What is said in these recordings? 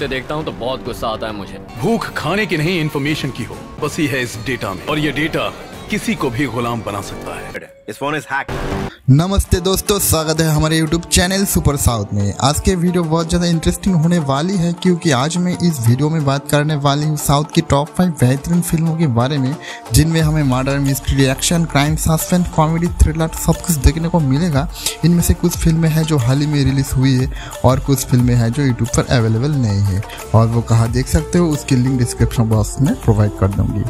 ते देखता हूँ तो बहुत गुस्सा आता है मुझे। भूख खाने की नहीं इन्फॉर्मेशन की हो। बस ही है इस डेटा में। और ये डेटा किसी को भी गुलाम बना सकता है। Phone is hacked. नमस्ते दोस्तों स्वागत है हमारे YouTube चैनल सुपर साउथ में। आज के वीडियो बहुत ज़्यादा इंटरेस्टिंग होने वाली है क्योंकि आज मैं इस वीडियो में बात करने वाली हूँ साउथ की टॉप फाइव बेहतरीन फ़िल्मों के बारे में जिनमें हमें murder mystery action crime suspense comedy thriller सब कुछ देखने को मिलेगा। इनमें से कुछ फ़िल्में हैं जो हाल ही में रिलीज़ हुई है और कुछ फ़िल्में हैं जो यूट्यूब पर अवेलेबल नहीं है। और वो कहाँ देख सकते हो उसकी लिंक डिस्क्रिप्शन बॉक्स में प्रोवाइड कर दूँगी।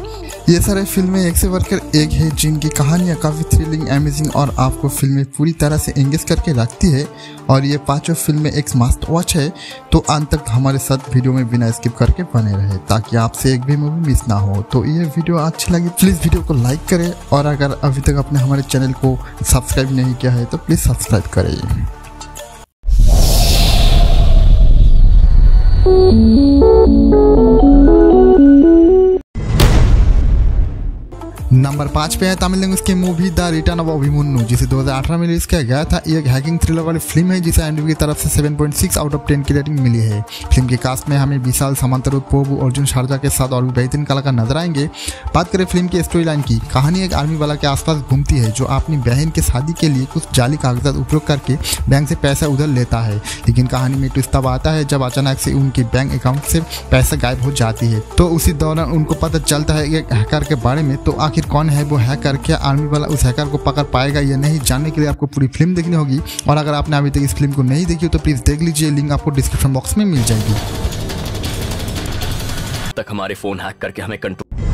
ये सारे फ़िल्में एक से बढ़कर एक है, जिनकी कहानियाँ काफ़ी थ्रिलिंग अमेजिंग और आपको फ़िल्में पूरी तरह से एंगेज करके रखती है। और ये पाँचों फ़िल्में एक मस्त वॉच है तो अंत तक हमारे साथ वीडियो में बिना स्किप करके बने रहे, ताकि आपसे एक भी मूवी मिस ना हो। तो ये वीडियो अच्छी लगी प्लीज़ वीडियो को लाइक करें, और अगर अभी तक आपने हमारे चैनल को सब्सक्राइब नहीं किया है तो प्लीज़ सब्सक्राइब करें। नंबर पाँच पे है तमिल लैंग्वेज की movie the return of Abhimanyu जिसे 2018 में रिलीज़ किया गया था। एक हैकिंग थ्रिलर वाली फ़िल्म है, जिसे एनडीवी की तरफ़ से 7.6 आउट ऑफ़ 10 की रेटिंग मिली है। फ़िल्म के कास्ट में हमें विशाल समांतरुत पोबू, अर्जुन शारजा के साथ और भी बेहतरीन कलाकार नज़र आएँगे। बात करें फ़िल्म की स्टोरी लाइन की, कहानी एक आर्मी वाला के आसपास घूमती है, जो अपनी बहन के शादी के लिए कुछ जाली कागजात उपयोग करके बैंक से पैसा उधर लेता है। लेकिन कहानी में ट्विस्ट तब आता है, जब अचानक से उनके बैंक अकाउंट से पैसा गायब हो जाती है। तो उसी दौरान उनको पता चलता है एक हैकर के बारे में तो आखिर कौन है वो हैकर क्या आर्मी वाला उस हैकर को पकड़ पाएगा या नहीं? जानने के लिए आपको पूरी फ़िल्म देखनी होगी। और अगर आपने अभी तक इस फ़िल्म को नहीं देखी हो तो प्लीज़ देख लीजिए। लिंक आपको डिस्क्रिप्शन बॉक्स में मिल जाएगी। तक हमारे फ़ोन हैक करके हमें कंट्रोल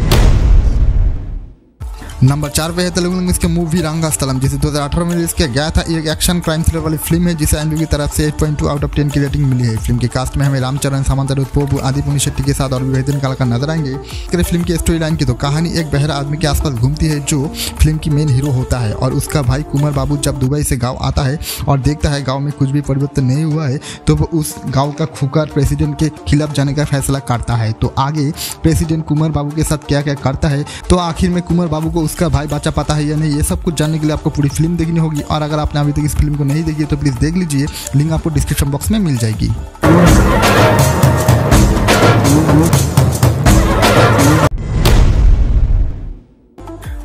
नंबर चार पे है तेलुगु लैंग्वेज की मूवी रंगास्थलम जिसे 2018 में रिलीज़ किया गया था। एक एक्शन क्राइम थ्रिलर वाली फ़िल्म है, जिसे एनबी की तरफ़ से 8.2 आउट ऑफ़ 10 की रेटिंग मिली है। फ़िल्म के कास्ट में हमें रामचरण सामंतरुत पोबू आदि पुनि शेट्टी के साथ और भी बेहतरीन कलाकार नज़र आएँगे। फ़िल्म की स्टोरी लाइन की तो कहानी एक बहरा आदमी के आसपास घूमती है, जो फ़िल्म की मेन हीरो होता है। और उसका भाई कुमार बाबू जब दुबई से गाँव आता है और देखता है गाँव में कुछ भी परिवर्तन नहीं हुआ है तो वो उस गाँव का खुकार प्रेसिडेंट के खिलाफ जाने का फैसला करता है। तो आगे प्रेसिडेंट कुमार बाबू के साथ क्या क्या करता है तो आखिर में कुमार बाबू को उसका भाई बच्चा पता है या नहीं, ये सब कुछ जानने के लिए आपको पूरी फ़िल्म देखनी होगी। और अगर आपने अभी तक इस फ़िल्म को नहीं देखी है तो प्लीज़ देख लीजिए। लिंक आपको डिस्क्रिप्शन बॉक्स में मिल जाएगी।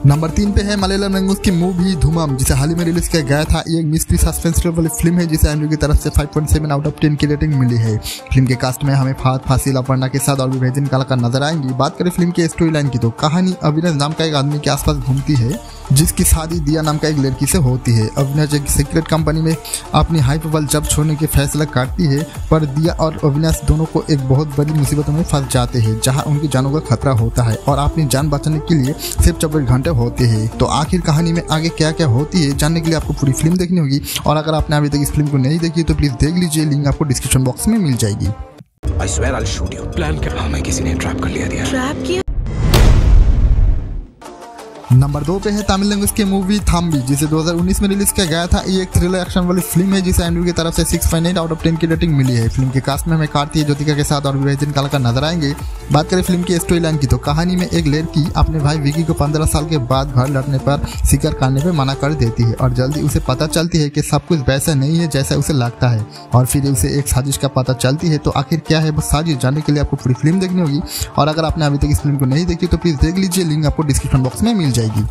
नंबर तीन पे है मलयालम लैंग्वेज की मूवी धूमम, जिसे हाल ही में रिलीज़ किया गया था। ये एक मिस्ट्री सस्पेंस वाली फ़िल्म है, जिसे एनयू की तरफ़ से 5.7 आउट ऑफ़ 10 की रेटिंग मिली है। फ़िल्म के कास्ट में हमें फात फासिल अपर्णा के साथ और बेहतरीन कलाकार नज़र आएँगी। बात करें फ़िल्म की स्टोरी लाइन की तो कहानी अविनाश नाम का एक आदमी के आसपास घूमती है, जिसकी शादी दिया नाम का एक लड़की से होती है। अविनाश एक सीक्रेट कंपनी में अपनी हाई प्रोफ़ाइल जब छोड़ने के फैसला करती है, पर दिया और अविनाश दोनों को एक बहुत बड़ी मुसीबत में फंस जाते हैं, जहाँ उनकी जानों का खतरा होता है, और अपनी जान बचाने के लिए सिर्फ़ चौबीस घंटे होते हैं तो आखिर कहानी में आगे क्या क्या होती है जानने के लिए आपको पूरी फ़िल्म देखनी होगी। और अगर आपने अभी तक इस फ़िल्म को नहीं देखी तो प्लीज़ देख लीजिए। लिंक आपको डिस्क्रिप्शन बॉक्स में मिल जाएगी। I swear I'll shoot you. Plan कर हमें किसी ने ट्रैप कर लिया दिया। ट्रैप किया? नंबर दो पे है तमिल लैंग्वेज की मूवी थाम्बी जिसे 2019 में रिलीज़ किया गया था। ये एक थ्रिलर एक्शन वाली फ़िल्म है, जिसे एनडू की तरफ़ से 6.8 आउट ऑफ़ 10 की रेटिंग मिली है। फ़िल्म के कास्ट में हमें कार्तिक ज्योतिका के साथ और बेहतरीन कलाकार नज़र आएँगे। बात करें फ़िल्म की स्टोरी लाइन की तो कहानी में एक लड़की अपने भाई विकी को 15 साल के बाद घर लौटने पर शिकार करने पर मना कर देती है और जल्दी उसे पता चलती है कि सब कुछ वैसा नहीं है जैसा उसे लगता है। और फिर उसे एक साजिश का पता चलती है तो आखिर क्या है वो साजिश? जानने के लिए आपको पूरी फ़िल्म देखनी होगी। और अगर आपने अभी तक इस फ़िल्म को नहीं देखी तो प्लीज़ देख लीजिए। लिंक आपको डिस्क्रिप्शन बॉक्स में मिल जाएगी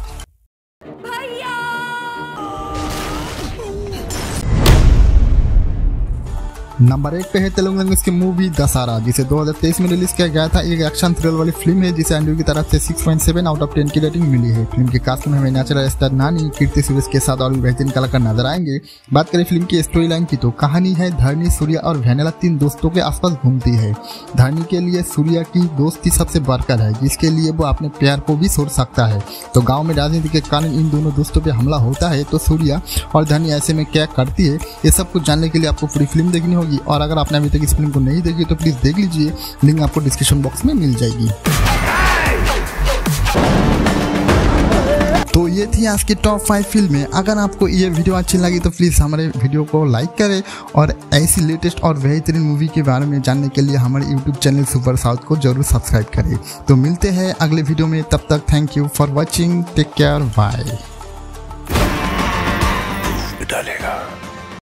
नंबर एक पे है तेलुगु लैंग्वेज की मूवी दशहरा, जिसे 2023 में रिलीज़ किया गया था। एक एक्शन थ्रिल वाली फ़िल्म है, जिसे एंड्रू की तरफ़ से 6.7 आउट ऑफ़ 10 की रेटिंग मिली है। फ़िल्म के कास्ट में हमें नेचुरल स्टार नानी कीर्ति सुरेश के साथ और भी बेहतरीन कलाकार नज़र आएँगे। बात करें फ़िल्म की स्टोरी लाइन की तो कहानी है धरनी सूर्या और वैनेला तीन दोस्तों के आसपास घूमती है। धरनी के लिए सूर्या की दोस्ती सबसे बढ़कर है, जिसके लिए वो अपने प्यार को भी छोड़ सकता है। तो गाँव में राजनीति के कारण इन दोनों दोस्तों पर हमला होता है तो सूर्या और धरनी ऐसे में क्या करती है, ये सब कुछ जानने के लिए आपको पूरी फ़िल्म देखनी होगी। होगी और अगर आपने अभी तक इस फ़िल्म को नहीं देखी तो प्लीज़ देख लीजिए। लिंक आपको डिस्क्रिप्शन बॉक्स में मिल जाएगी। तो ये थी आज की टॉप फाइव फ़िल्में अगर आपको ये वीडियो अच्छी लगी तो प्लीज़ हमारे वीडियो को लाइक करें और ऐसी लेटेस्ट और बेहतरीन मूवी के बारे में जानने के लिए हमारे यूट्यूब चैनल सुपर साउथ को ज़रूर सब्सक्राइब करें। तो मिलते हैं अगले वीडियो में। तब तक thank you for watching take care bye डालेगा।